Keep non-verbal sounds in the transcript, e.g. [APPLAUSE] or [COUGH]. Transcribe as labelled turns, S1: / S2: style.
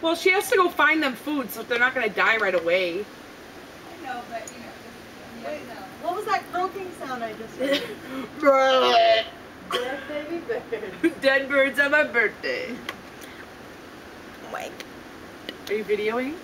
S1: Well, she has to go find them food, so they're not gonna die right away.
S2: I know, but you know,
S3: Wait, what was that croaking sound I just heard? [LAUGHS]
S1: Dead
S3: baby bird. [LAUGHS]
S1: birds on my birthday.
S3: Oh Mike.
S1: Are you videoing?